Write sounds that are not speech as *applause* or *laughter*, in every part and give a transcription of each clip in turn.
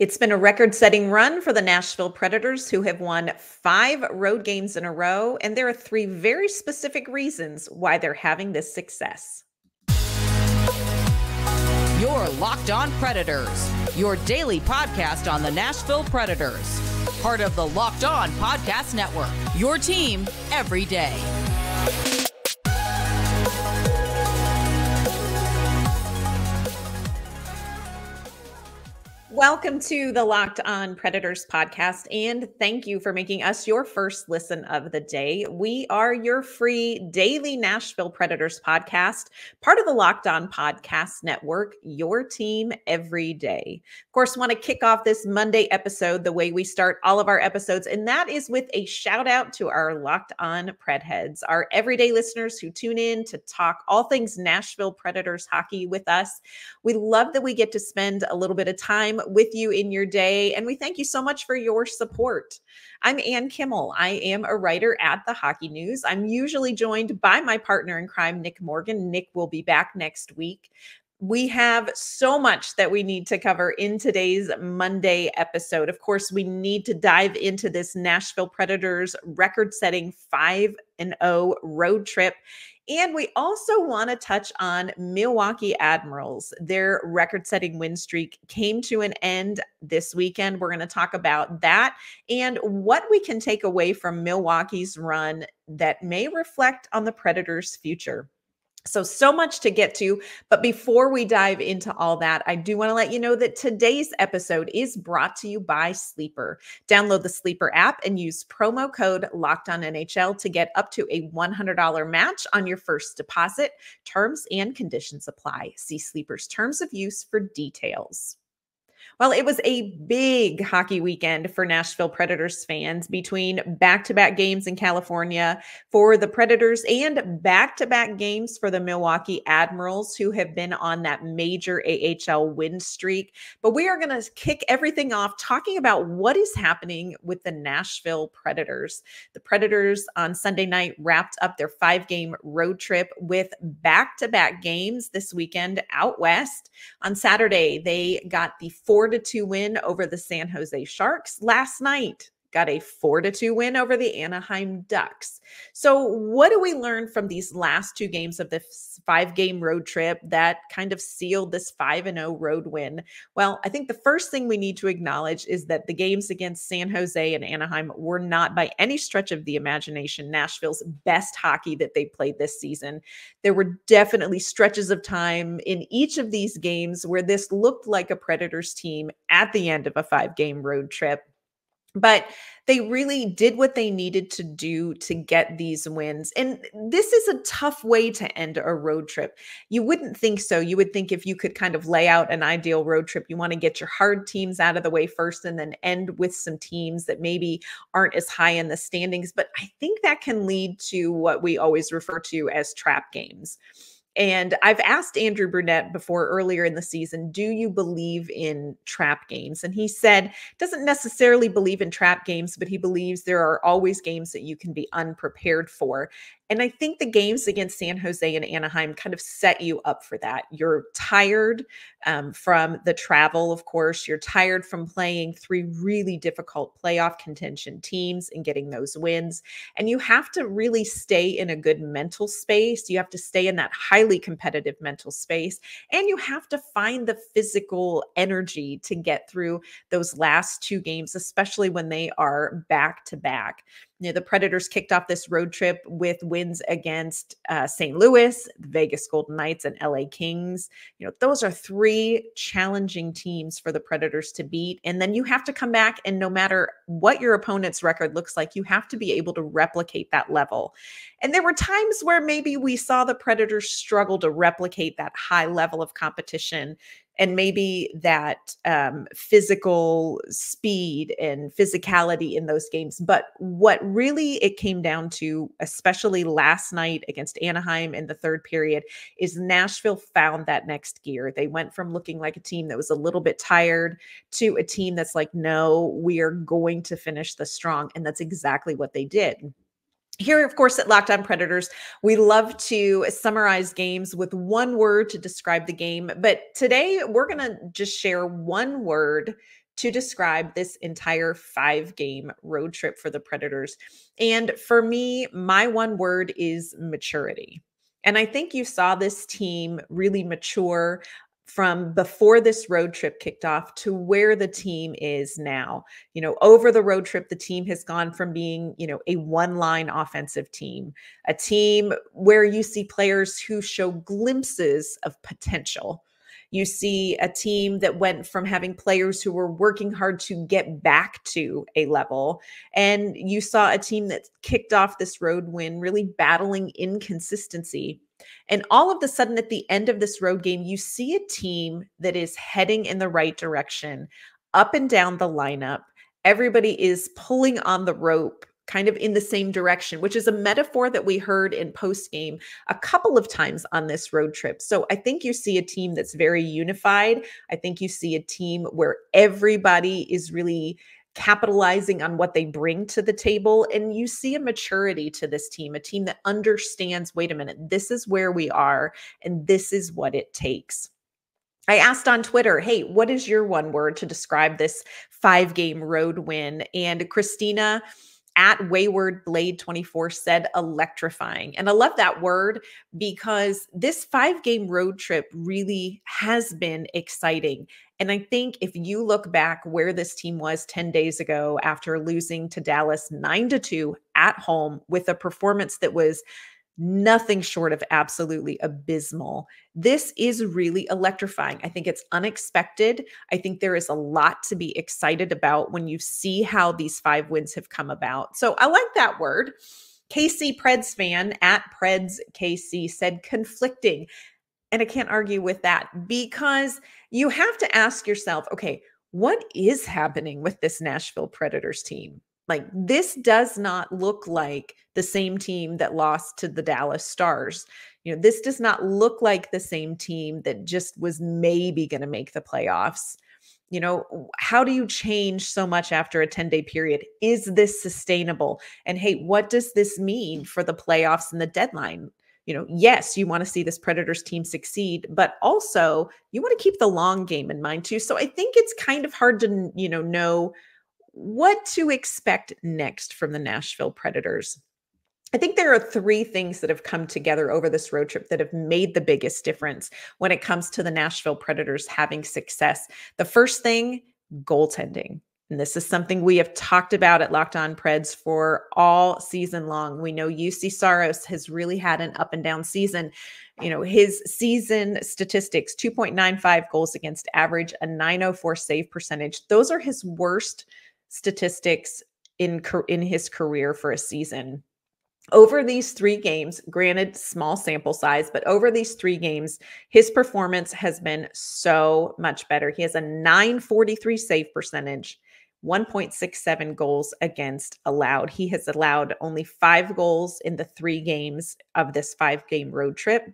It's been a record setting run for the Nashville Predators, who have won five road games in a row. And there are three very specific reasons why they're having this success. Your Locked On Predators, your daily podcast on the Nashville Predators, part of the Locked On Podcast Network, your team every day. Welcome to the Locked On Predators podcast, and thank you for making us your first listen of the day. We are your free daily Nashville Predators podcast, part of the Locked On Podcast Network, your team every day. Of course, want to kick off this Monday episode the way we start all of our episodes, and that is with a shout out to our Locked On Pred heads, our everyday listeners who tune in to talk all things Nashville Predators hockey with us. We love that we get to spend a little bit of time with you in your day. And we thank you so much for your support. I'm Ann Kimmel. I am a writer at the Hockey News. I'm usually joined by my partner in crime, Nick Morgan. Nick will be back next week. We have so much that we need to cover in today's Monday episode. Of course, we need to dive into this Nashville Predators record setting 5 and 0 road trip and we also want to touch on Milwaukee Admirals. Their record setting win streak came to an end this weekend. We're going to talk about that and what we can take away from Milwaukee's run that may reflect on the Predators' future. So, so much to get to. But before we dive into all that, I do want to let you know that today's episode is brought to you by Sleeper. Download the Sleeper app and use promo code Locked On NHL to get up to a $100 match on your first deposit. Terms and conditions apply. See Sleeper's terms of use for details. Well, it was a big hockey weekend for Nashville Predators fans between back to back games in California for the Predators and back to back games for the Milwaukee Admirals, who have been on that major AHL win streak. But we are going to kick everything off talking about what is happening with the Nashville Predators. The Predators on Sunday night wrapped up their five game road trip with back to back games this weekend out west. On Saturday, they got the fourth 4 to 2 win over the San Jose Sharks last night. Got a four to two win over the Anaheim Ducks. So, what do we learn from these last two games of this five game road trip that kind of sealed this 5 and 0 road win? Well, I think the first thing we need to acknowledge is that the games against San Jose and Anaheim were not by any stretch of the imagination Nashville's best hockey that they played this season. There were definitely stretches of time in each of these games where this looked like a Predators team at the end of a five game road trip but they really did what they needed to do to get these wins. And this is a tough way to end a road trip. You wouldn't think so. You would think if you could kind of lay out an ideal road trip, you want to get your hard teams out of the way first and then end with some teams that maybe aren't as high in the standings. But I think that can lead to what we always refer to as trap games. And I've asked Andrew Brunette before earlier in the season, do you believe in trap games? And he said, doesn't necessarily believe in trap games, but he believes there are always games that you can be unprepared for. And I think the games against San Jose and Anaheim kind of set you up for that. You're tired um, from the travel, of course. You're tired from playing three really difficult playoff contention teams and getting those wins. And you have to really stay in a good mental space. You have to stay in that highly competitive mental space. And you have to find the physical energy to get through those last two games, especially when they are back to back. Know, the Predators kicked off this road trip with wins against uh, St. Louis, the Vegas Golden Knights, and LA Kings. You know, those are three challenging teams for the Predators to beat. And then you have to come back, and no matter what your opponent's record looks like, you have to be able to replicate that level. And there were times where maybe we saw the Predators struggle to replicate that high level of competition and maybe that um, physical speed and physicality in those games. But what really it came down to, especially last night against Anaheim in the third period, is Nashville found that next gear. They went from looking like a team that was a little bit tired to a team that's like, no, we are going to finish the strong. And that's exactly what they did. Here, of course, at Locked On Predators, we love to summarize games with one word to describe the game. But today, we're going to just share one word to describe this entire five game road trip for the Predators. And for me, my one word is maturity. And I think you saw this team really mature from before this road trip kicked off to where the team is now. You know, over the road trip, the team has gone from being, you know, a one line offensive team, a team where you see players who show glimpses of potential. You see a team that went from having players who were working hard to get back to a level. And you saw a team that kicked off this road win really battling inconsistency and all of the sudden, at the end of this road game, you see a team that is heading in the right direction, up and down the lineup. Everybody is pulling on the rope kind of in the same direction, which is a metaphor that we heard in post game a couple of times on this road trip. So I think you see a team that's very unified. I think you see a team where everybody is really capitalizing on what they bring to the table. And you see a maturity to this team, a team that understands wait a minute, this is where we are, and this is what it takes. I asked on Twitter, hey, what is your one word to describe this five game road win? And Christina, at Wayward Blade 24 said electrifying. And I love that word because this five game road trip really has been exciting. And I think if you look back where this team was 10 days ago after losing to Dallas 9 to 2 at home with a performance that was nothing short of absolutely abysmal. This is really electrifying. I think it's unexpected. I think there is a lot to be excited about when you see how these five wins have come about. So I like that word. KC Preds fan at Preds KC said conflicting. And I can't argue with that because you have to ask yourself okay, what is happening with this Nashville Predators team? Like, this does not look like the same team that lost to the Dallas Stars. You know, this does not look like the same team that just was maybe going to make the playoffs. You know, how do you change so much after a 10 day period? Is this sustainable? And hey, what does this mean for the playoffs and the deadline? You know, yes, you want to see this Predators team succeed, but also you want to keep the long game in mind too. So I think it's kind of hard to, you know, know what to expect next from the Nashville Predators. I think there are three things that have come together over this road trip that have made the biggest difference when it comes to the Nashville Predators having success. The first thing, goaltending. And this is something we have talked about at Locked On Preds for all season long. We know Juuse Saros has really had an up and down season. You know, his season statistics 2.95 goals against average, a 904 save percentage. Those are his worst statistics in in his career for a season. Over these 3 games, granted small sample size, but over these 3 games, his performance has been so much better. He has a 943 save percentage. 1.67 goals against allowed. He has allowed only five goals in the three games of this five game road trip.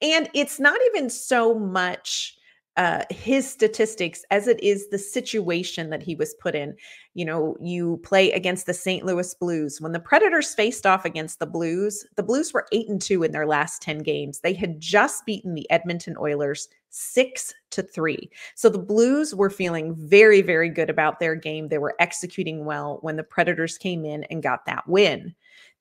And it's not even so much uh, his statistics as it is the situation that he was put in. You know, you play against the St. Louis Blues. When the Predators faced off against the Blues, the Blues were 8 and 2 in their last 10 games. They had just beaten the Edmonton Oilers 6 to 3. So the Blues were feeling very very good about their game. They were executing well when the Predators came in and got that win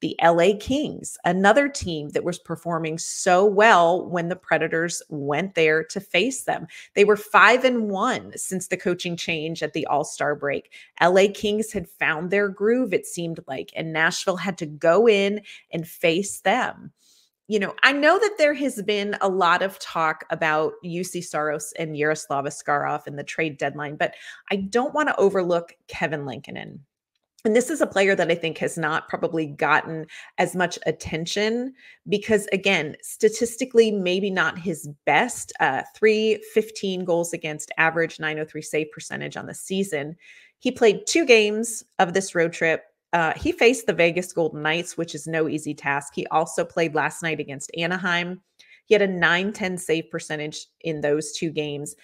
the LA Kings, another team that was performing so well when the Predators went there to face them. They were 5 and 1 since the coaching change at the All-Star break. LA Kings had found their groove it seemed like and Nashville had to go in and face them you know, I know that there has been a lot of talk about Juuse Saros and Yaroslav Askarov and the trade deadline, but I don't want to overlook Kevin Lankinen. And this is a player that I think has not probably gotten as much attention because, again, statistically, maybe not his best. Uh, 315 goals against average, 903 save percentage on the season. He played two games of this road trip. Uh, he faced the Vegas Golden Knights, which is no easy task. He also played last night against Anaheim. He had a 910 save percentage in those two games.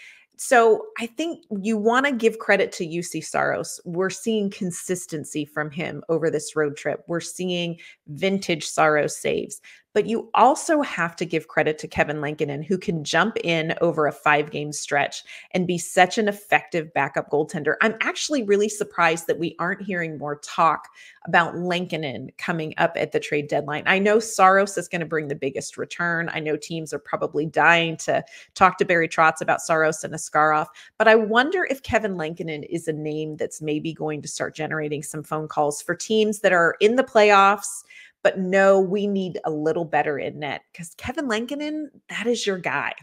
So I think you want to give credit to Juuse Saros. We're seeing consistency from him over this road trip. We're seeing vintage Saros saves. But you also have to give credit to Kevin Lankinen, who can jump in over a five game stretch and be such an effective backup goaltender. I'm actually really surprised that we aren't hearing more talk about Lankinen coming up at the trade deadline. I know Saros is going to bring the biggest return. I know teams are probably dying to talk to Barry Trotz about Saros and Askarov, but I wonder if Kevin Lankinen is a name that's maybe going to start generating some phone calls for teams that are in the playoffs but no, we need a little better in net because Kevin Lankinen, that is your guy.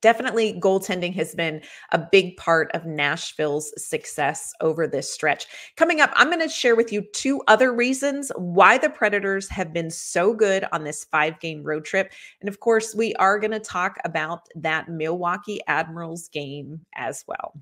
Definitely, goaltending has been a big part of Nashville's success over this stretch. Coming up, I'm going to share with you two other reasons why the Predators have been so good on this five game road trip. And of course, we are going to talk about that Milwaukee Admirals game as well.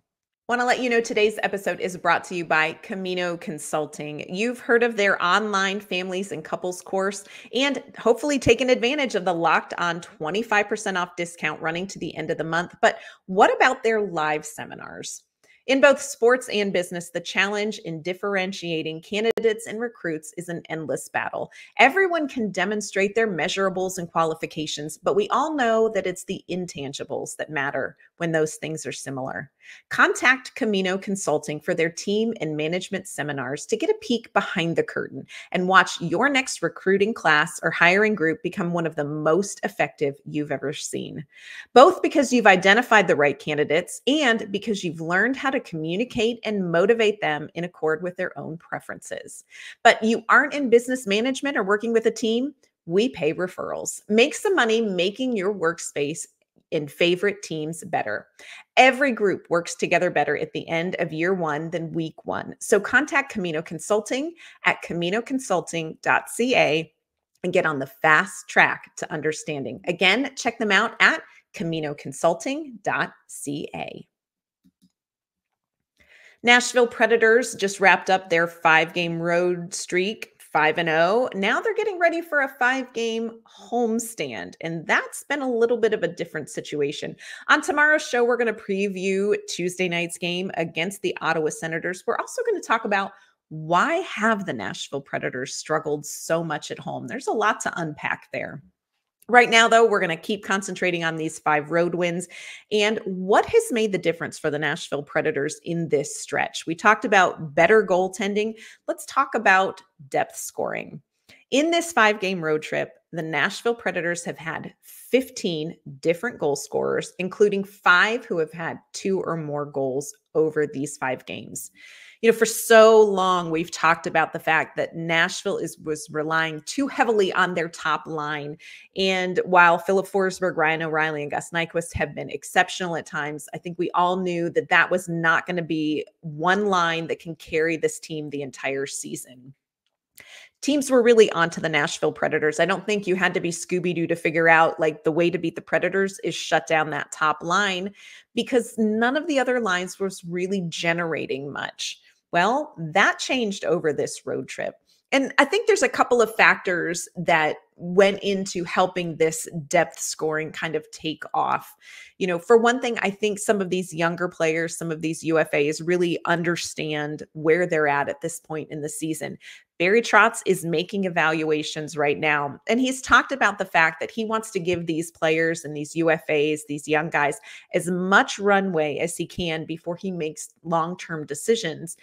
I want to let you know today's episode is brought to you by Camino Consulting. You've heard of their online families and couples course and hopefully taken advantage of the locked on 25% off discount running to the end of the month. But what about their live seminars? In both sports and business, the challenge in differentiating candidates and recruits is an endless battle. Everyone can demonstrate their measurables and qualifications, but we all know that it's the intangibles that matter when those things are similar. Contact Camino Consulting for their team and management seminars to get a peek behind the curtain and watch your next recruiting class or hiring group become one of the most effective you've ever seen. Both because you've identified the right candidates and because you've learned how to communicate and motivate them in accord with their own preferences. But you aren't in business management or working with a team? We pay referrals. Make some money making your workspace in favorite teams better. Every group works together better at the end of year one than week one. So contact Camino Consulting at caminoconsulting.ca and get on the fast track to understanding. Again, check them out at caminoconsulting.ca. Nashville Predators just wrapped up their five game road streak 5 and 0. Now they're getting ready for a five game homestand. And that's been a little bit of a different situation. On tomorrow's show, we're going to preview Tuesday night's game against the Ottawa Senators. We're also going to talk about why have the Nashville Predators struggled so much at home? There's a lot to unpack there. Right now, though, we're going to keep concentrating on these five road wins and what has made the difference for the Nashville Predators in this stretch. We talked about better goaltending. Let's talk about depth scoring. In this five game road trip, the Nashville Predators have had 15 different goal scorers, including five who have had two or more goals over these five games you know, for so long we've talked about the fact that Nashville is was relying too heavily on their top line. And while Filip Forsberg, Ryan O'Reilly, and Gus Nyquist have been exceptional at times, I think we all knew that that was not going to be one line that can carry this team the entire season teams were really onto the Nashville Predators. I don't think you had to be Scooby Doo to figure out like the way to beat the Predators is shut down that top line because none of the other lines was really generating much. Well, that changed over this road trip. And I think there's a couple of factors that went into helping this depth scoring kind of take off. You know, for one thing, I think some of these younger players, some of these UFAs really understand where they're at at this point in the season. Barry Trotz is making evaluations right now, and he's talked about the fact that he wants to give these players and these UFAs, these young guys, as much runway as he can before he makes long term decisions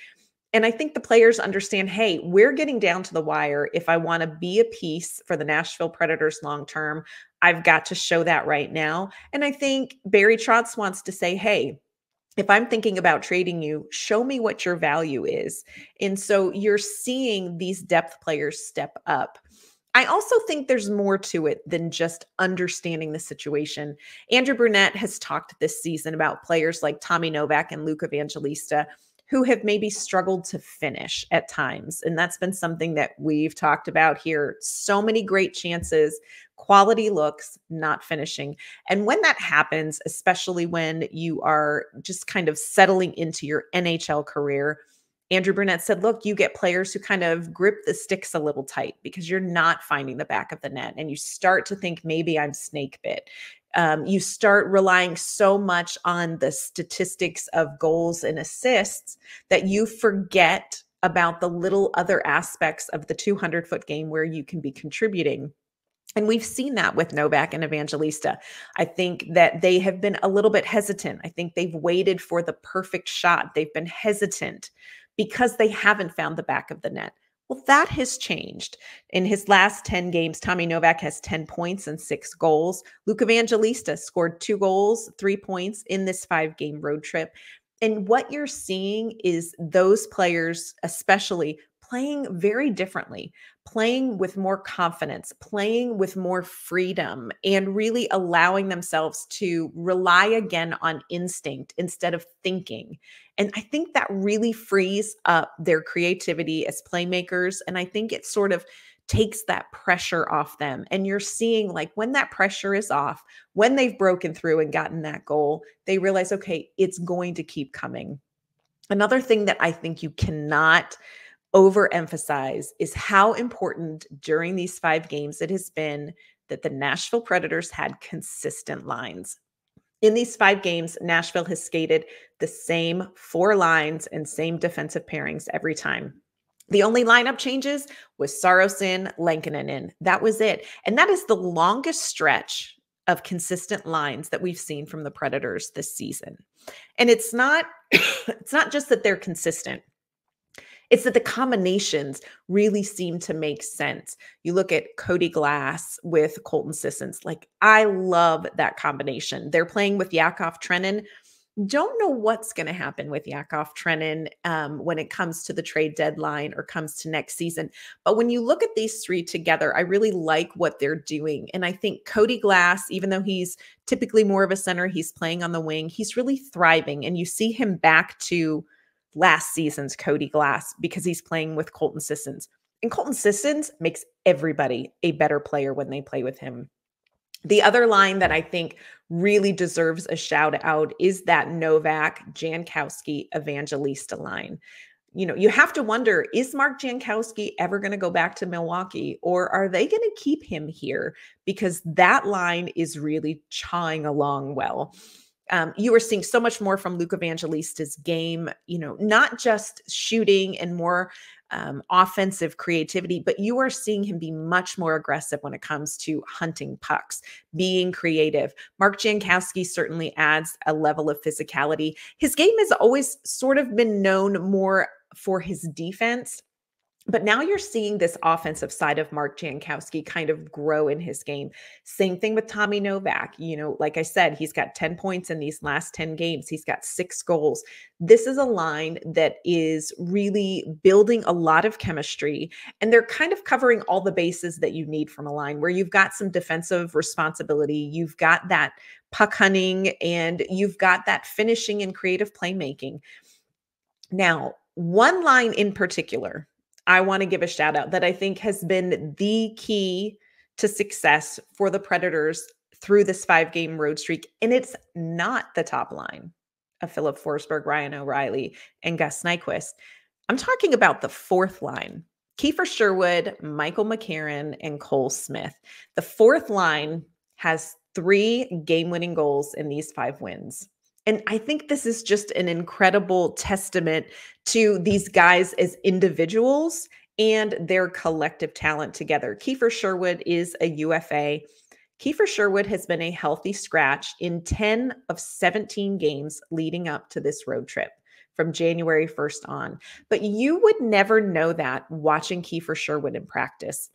and I think the players understand hey, we're getting down to the wire. If I want to be a piece for the Nashville Predators long term, I've got to show that right now. And I think Barry Trotz wants to say, hey, if I'm thinking about trading you, show me what your value is. And so you're seeing these depth players step up. I also think there's more to it than just understanding the situation. Andrew Brunette has talked this season about players like Tommy Novak and Luke Evangelista who have maybe struggled to finish at times. And that's been something that we've talked about here. So many great chances, quality looks, not finishing. And when that happens, especially when you are just kind of settling into your NHL career, Andrew Brunette said, look, you get players who kind of grip the sticks a little tight because you're not finding the back of the net. And you start to think, maybe I'm snake bit um, you start relying so much on the statistics of goals and assists that you forget about the little other aspects of the 200 foot game where you can be contributing. And we've seen that with Novak and Evangelista. I think that they have been a little bit hesitant. I think they've waited for the perfect shot. They've been hesitant because they haven't found the back of the net. Well, that has changed. In his last 10 games, Tommy Novak has 10 points and six goals. Luke Evangelista scored two goals, three points in this five game road trip. And what you're seeing is those players, especially playing very differently, playing with more confidence, playing with more freedom, and really allowing themselves to rely again on instinct instead of thinking. And I think that really frees up their creativity as playmakers. And I think it sort of takes that pressure off them. And you're seeing like when that pressure is off, when they've broken through and gotten that goal, they realize, okay, it's going to keep coming. Another thing that I think you cannot overemphasize is how important during these five games it has been that the Nashville Predators had consistent lines. In these five games, Nashville has skated the same four lines and same defensive pairings every time. The only lineup changes was Saros in, Lankinen in. That was it. And that is the longest stretch of consistent lines that we've seen from the Predators this season. And it's not *coughs* it's not just that they're consistent. It's that the combinations really seem to make sense. You look at Cody Glass with Colton Sissons. Like, I love that combination. They're playing with Yakov Trenin. Don't know what's going to happen with Yakov Trenin um, when it comes to the trade deadline or comes to next season. But when you look at these three together, I really like what they're doing. And I think Cody Glass, even though he's typically more of a center, he's playing on the wing, he's really thriving. And you see him back to last season's Cody Glass because he's playing with Colton Sissons. And Colton Sissons makes everybody a better player when they play with him. The other line that I think really deserves a shout out is that Novak Jankowski Evangelista line. You know, you have to wonder is Mark Jankowski ever going to go back to Milwaukee or are they going to keep him here? Because that line is really chawing along well um, you are seeing so much more from Luke Evangelista's game, you know, not just shooting and more um, offensive creativity, but you are seeing him be much more aggressive when it comes to hunting pucks, being creative. Mark Jankowski certainly adds a level of physicality. His game has always sort of been known more for his defense but now you're seeing this offensive side of Mark Jankowski kind of grow in his game. Same thing with Tommy Novak. You know, like I said, he's got 10 points in these last 10 games, he's got six goals. This is a line that is really building a lot of chemistry, and they're kind of covering all the bases that you need from a line where you've got some defensive responsibility, you've got that puck hunting, and you've got that finishing and creative playmaking. Now, one line in particular I want to give a shout out that I think has been the key to success for the Predators through this five game road streak. And it's not the top line of Filip Forsberg, Ryan O'Reilly, and Gus Nyquist. I'm talking about the fourth line Kiefer Sherwood, Michael McCarron, and Cole Smith. The fourth line has three game winning goals in these five wins. And I think this is just an incredible testament to these guys as individuals and their collective talent together. Kiefer Sherwood is a UFA. Kiefer Sherwood has been a healthy scratch in 10 of 17 games leading up to this road trip from January 1st on. But you would never know that watching Kiefer Sherwood in practice.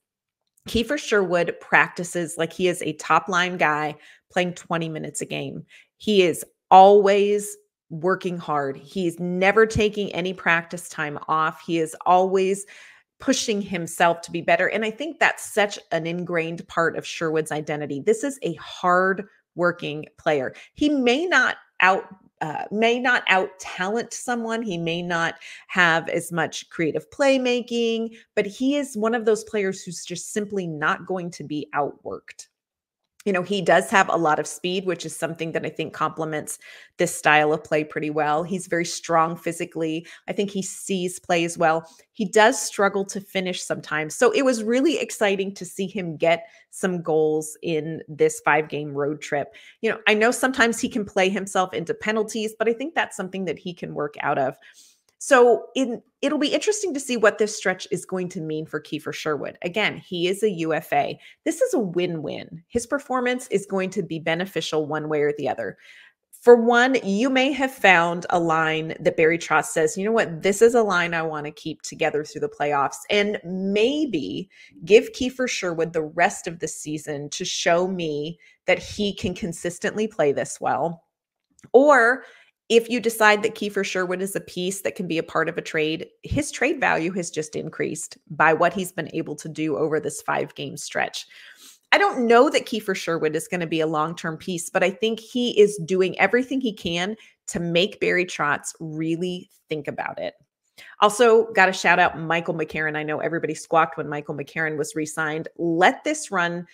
Kiefer Sherwood practices like he is a top line guy playing 20 minutes a game. He is always working hard. He's never taking any practice time off. He is always pushing himself to be better. And I think that's such an ingrained part of Sherwood's identity. This is a hard working player. He may not out uh, may not out talent someone. He may not have as much creative playmaking, but he is one of those players who's just simply not going to be outworked you know, he does have a lot of speed, which is something that I think complements this style of play pretty well. He's very strong physically. I think he sees plays well. He does struggle to finish sometimes. So it was really exciting to see him get some goals in this five game road trip. You know, I know sometimes he can play himself into penalties, but I think that's something that he can work out of. So in, it'll be interesting to see what this stretch is going to mean for Kiefer Sherwood. Again, he is a UFA. This is a win-win. His performance is going to be beneficial one way or the other. For one, you may have found a line that Barry Trotz says, you know what, this is a line I want to keep together through the playoffs, and maybe give Kiefer Sherwood the rest of the season to show me that he can consistently play this well. Or if you decide that Kiefer Sherwood is a piece that can be a part of a trade, his trade value has just increased by what he's been able to do over this five game stretch. I don't know that Kiefer Sherwood is going to be a long term piece, but I think he is doing everything he can to make Barry Trotz really think about it. Also, got to shout out Michael McCarron. I know everybody squawked when Michael McCarron was re signed. Let this run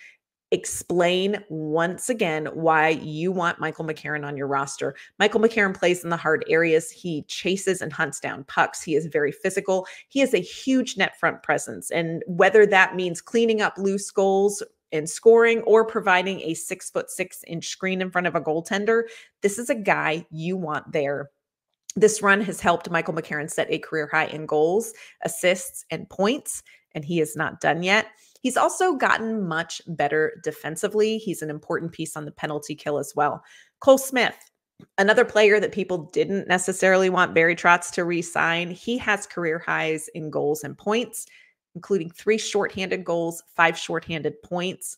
explain once again why you want Michael McCarron on your roster. Michael McCarron plays in the hard areas. He chases and hunts down pucks. He is very physical. He has a huge net front presence. And whether that means cleaning up loose goals and scoring or providing a six foot six inch screen in front of a goaltender, this is a guy you want there. This run has helped Michael McCarron set a career high in goals, assists, and points, and he is not done yet. He's also gotten much better defensively. He's an important piece on the penalty kill as well. Cole Smith, another player that people didn't necessarily want Barry Trotz to re sign. He has career highs in goals and points, including three shorthanded goals, five shorthanded points.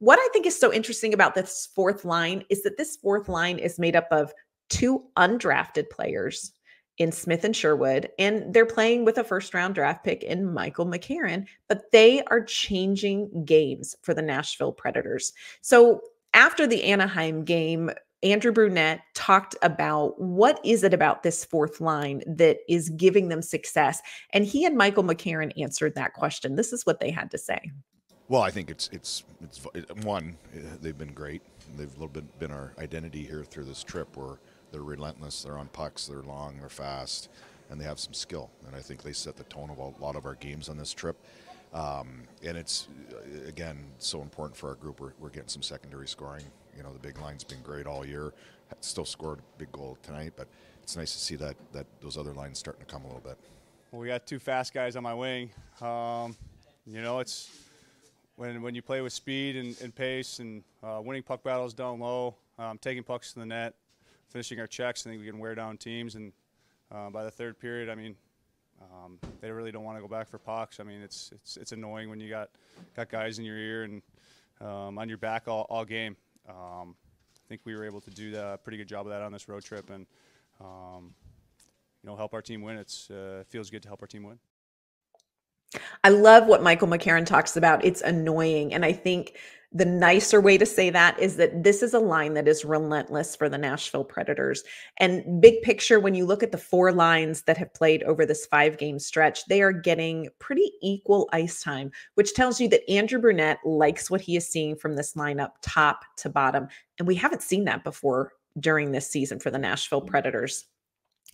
What I think is so interesting about this fourth line is that this fourth line is made up of two undrafted players in Smith and Sherwood, and they're playing with a first round draft pick in Michael McCarron, but they are changing games for the Nashville Predators. So after the Anaheim game, Andrew Brunette talked about what is it about this fourth line that is giving them success. And he and Michael McCarron answered that question. This is what they had to say. Well, I think it's it's it's one. Eh, they've been great. They've a little bit been our identity here through this trip. Where they're relentless. They're on pucks. They're long. They're fast, and they have some skill. And I think they set the tone of a lot of our games on this trip. Um, and it's again so important for our group. We're, we're getting some secondary scoring. You know, the big line's been great all year. Still scored a big goal tonight, but it's nice to see that that those other lines starting to come a little bit. Well, we got two fast guys on my wing. Um, you know, it's when when you play with speed and, and pace and uh, winning puck battles down low, um, taking pucks to the net, finishing our checks. I think we can wear down teams. And uh, by the third period, I mean, um, they really don't want to go back for pucks. I mean, it's it's it's annoying when you got got guys in your ear and um, on your back all, all game. Um, I think we were able to do a pretty good job of that on this road trip, and um, you know, help our team win. It's uh, it feels good to help our team win. I love what Michael McCarron talks about. It's annoying, and I think the nicer way to say that is that this is a line that is relentless for the Nashville Predators. And big picture, when you look at the four lines that have played over this five game stretch, they are getting pretty equal ice time, which tells you that Andrew Brunette likes what he is seeing from this lineup top to bottom. And we haven't seen that before during this season for the Nashville mm. Predators.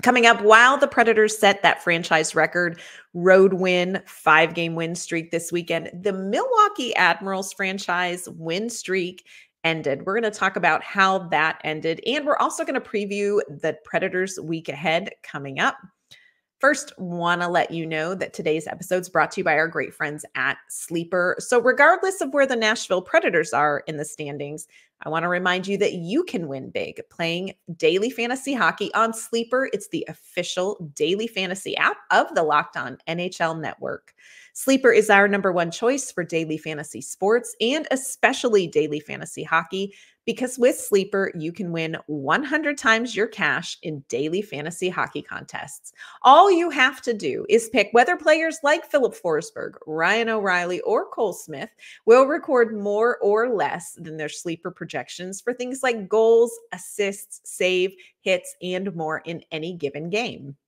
Coming up, while the Predators set that franchise record road win, five game win streak this weekend, the Milwaukee Admirals franchise win streak ended. We're going to talk about how that ended, and we're also going to preview the Predators week ahead coming up. First, want to let you know that today's episode is brought to you by our great friends at Sleeper. So, regardless of where the Nashville Predators are in the standings, I want to remind you that you can win big playing daily fantasy hockey on Sleeper. It's the official daily fantasy app of the Locked On NHL network. Sleeper is our number one choice for daily fantasy sports and especially daily fantasy hockey because with Sleeper, you can win 100 times your cash in daily fantasy hockey contests. All you have to do is pick whether players like Filip Forsberg, Ryan O'Reilly, or Cole Smith will record more or less than their Sleeper projections for things like goals, assists, save, hits, and more in any given game.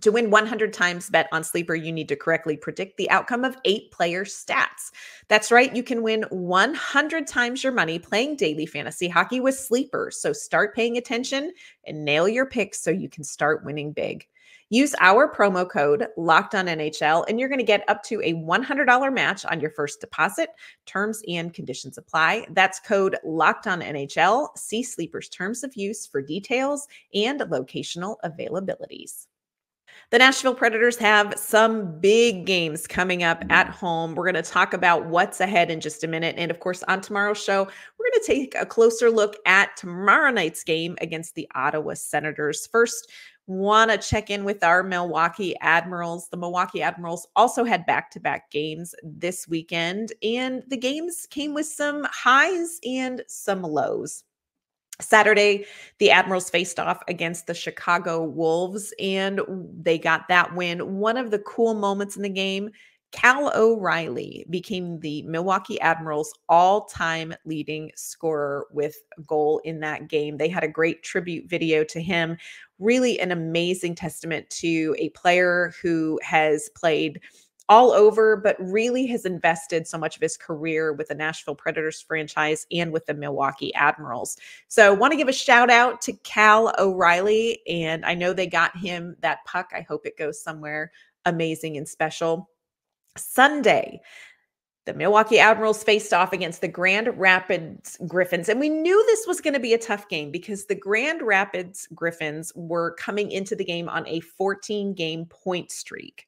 To win 100 times bet on Sleeper, you need to correctly predict the outcome of eight player stats. That's right, you can win 100 times your money playing daily fantasy hockey with Sleeper. So start paying attention and nail your picks so you can start winning big. Use our promo code locked on NHL and you're going to get up to a $100 match on your first deposit. Terms and conditions apply. That's code locked on NHL. See Sleeper's terms of use for details and locational availabilities. The Nashville Predators have some big games coming up at home. We're going to talk about what's ahead in just a minute. And of course, on tomorrow's show, we're going to take a closer look at tomorrow night's game against the Ottawa Senators. First, want to check in with our Milwaukee Admirals. The Milwaukee Admirals also had back to back games this weekend, and the games came with some highs and some lows. Saturday, the Admirals faced off against the Chicago Wolves and they got that win. One of the cool moments in the game, Cal O'Reilly became the Milwaukee Admirals all time leading scorer with a goal in that game. They had a great tribute video to him. Really, an amazing testament to a player who has played all over, but really has invested so much of his career with the Nashville Predators franchise and with the Milwaukee Admirals. So, I want to give a shout out to Cal O'Reilly. And I know they got him that puck. I hope it goes somewhere amazing and special. Sunday, the Milwaukee Admirals faced off against the Grand Rapids Griffins. And we knew this was going to be a tough game because the Grand Rapids Griffins were coming into the game on a 14 game point streak.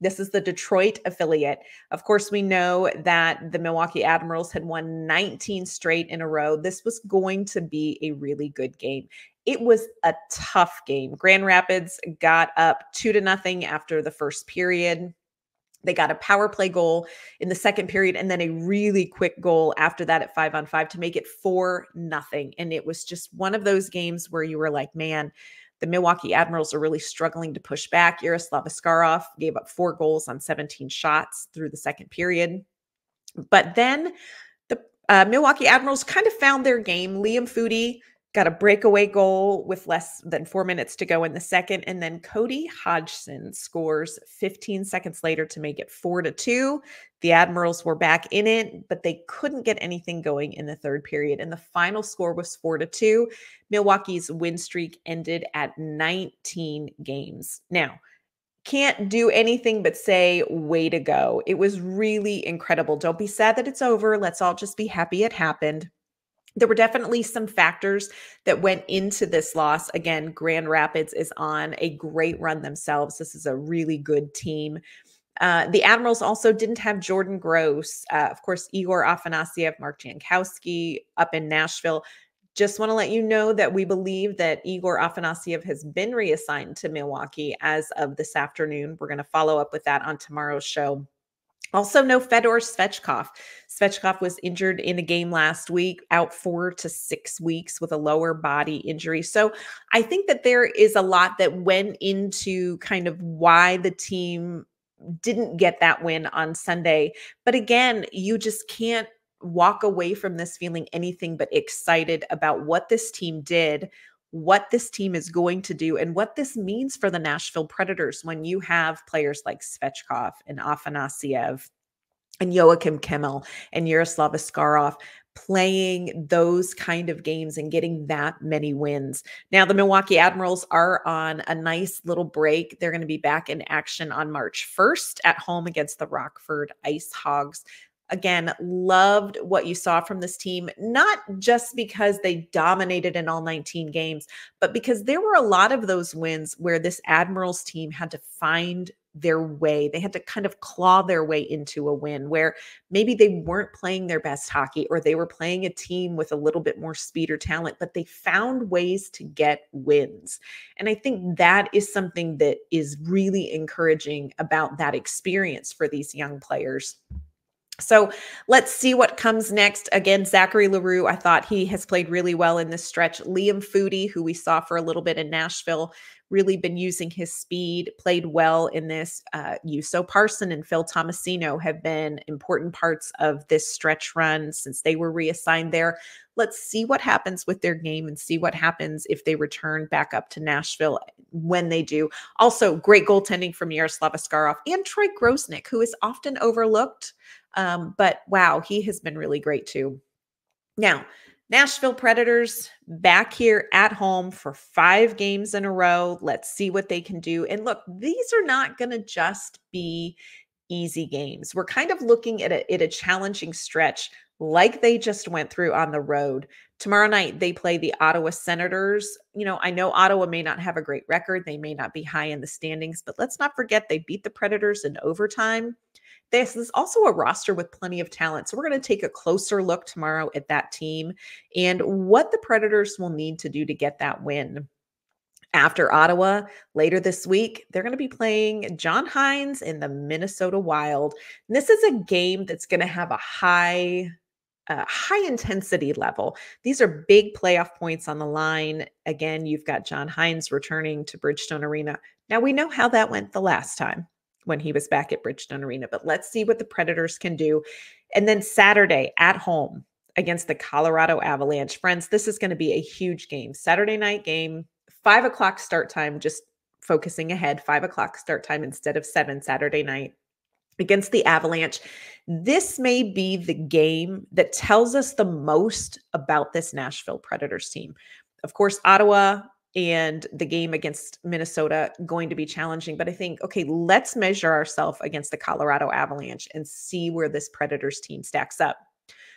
This is the Detroit affiliate. Of course, we know that the Milwaukee Admirals had won 19 straight in a row. This was going to be a really good game. It was a tough game. Grand Rapids got up two to nothing after the first period. They got a power play goal in the second period and then a really quick goal after that at five on five to make it four nothing. And it was just one of those games where you were like, man, the Milwaukee Admirals are really struggling to push back. Yaroslav Askarov gave up four goals on 17 shots through the second period. But then the uh, Milwaukee Admirals kind of found their game. Liam Foudy got a breakaway goal with less than four minutes to go in the second. And then Cody Hodgson scores 15 seconds later to make it four to two. The Admirals were back in it, but they couldn't get anything going in the third period. And the final score was four to two. Milwaukee's win streak ended at 19 games. Now, can't do anything but say, way to go. It was really incredible. Don't be sad that it's over. Let's all just be happy it happened there were definitely some factors that went into this loss. Again, Grand Rapids is on a great run themselves. This is a really good team. Uh, the Admirals also didn't have Jordan Gross. Uh, of course, Egor Afanasyev, Mark Jankowski up in Nashville. Just want to let you know that we believe that Egor Afanasyev has been reassigned to Milwaukee as of this afternoon. We're going to follow up with that on tomorrow's show. Also, no Fedor Svechkov. Svechkov was injured in a game last week, out four to six weeks with a lower body injury. So I think that there is a lot that went into kind of why the team didn't get that win on Sunday. But again, you just can't walk away from this feeling anything but excited about what this team did what this team is going to do and what this means for the Nashville Predators when you have players like Svechkov and Afanasyev and Joakim Kemell and Yaroslav Askarov playing those kind of games and getting that many wins. Now, the Milwaukee Admirals are on a nice little break. They're going to be back in action on March 1st at home against the Rockford Ice Hogs. Again, loved what you saw from this team, not just because they dominated in all 19 games, but because there were a lot of those wins where this Admirals team had to find their way. They had to kind of claw their way into a win where maybe they weren't playing their best hockey or they were playing a team with a little bit more speed or talent, but they found ways to get wins. And I think that is something that is really encouraging about that experience for these young players. So let's see what comes next. Again, Zachary L'Heureux, I thought he has played really well in this stretch. Liam Foudy, who we saw for a little bit in Nashville, really been using his speed, played well in this. Uh, Juuso Pärssinen and Phil Tomasino have been important parts of this stretch run since they were reassigned there. Let's see what happens with their game and see what happens if they return back up to Nashville when they do. Also, great goaltending from Yaroslav Askarov and Troy Grosenick, who is often overlooked. Um, but wow, he has been really great too. Now, Nashville Predators back here at home for five games in a row. Let's see what they can do. And look, these are not going to just be easy games. We're kind of looking at a, at a challenging stretch like they just went through on the road. Tomorrow night, they play the Ottawa Senators. You know, I know Ottawa may not have a great record, they may not be high in the standings, but let's not forget they beat the Predators in overtime. This is also a roster with plenty of talent. So, we're going to take a closer look tomorrow at that team and what the Predators will need to do to get that win after Ottawa later this week, they're going to be playing John Hynes in the Minnesota Wild. And this is a game that's going to have a high uh, high intensity level. These are big playoff points on the line. Again, you've got John Hynes returning to Bridgestone Arena. Now we know how that went the last time when he was back at Bridgestone Arena, but let's see what the Predators can do. And then Saturday at home against the Colorado Avalanche. Friends, this is going to be a huge game. Saturday night game, five o'clock start time, just focusing ahead, five o'clock start time instead of seven Saturday night against the Avalanche. This may be the game that tells us the most about this Nashville Predators team. Of course, Ottawa and the game against Minnesota going to be challenging, but I think okay, let's measure ourselves against the Colorado Avalanche and see where this Predators team stacks up.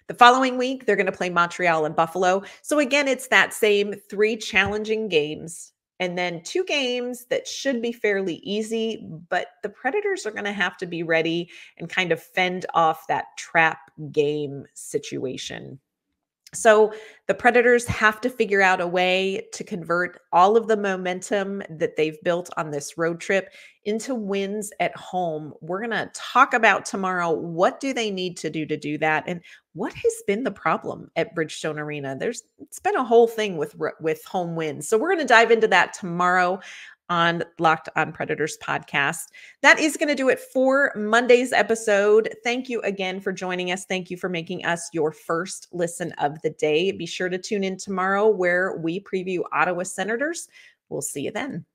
The following week, they're going to play Montreal and Buffalo. So again, it's that same three challenging games and then two games that should be fairly easy, but the Predators are going to have to be ready and kind of fend off that trap game situation. So the Predators have to figure out a way to convert all of the momentum that they've built on this road trip into wins at home. We're going to talk about tomorrow what do they need to do to do that and what has been the problem at Bridgestone Arena. There's it's been a whole thing with with home wins. So we're going to dive into that tomorrow on Locked on Predators podcast. That is going to do it for Monday's episode. Thank you again for joining us. Thank you for making us your first listen of the day. Be sure to tune in tomorrow where we preview Ottawa Senators. We'll see you then.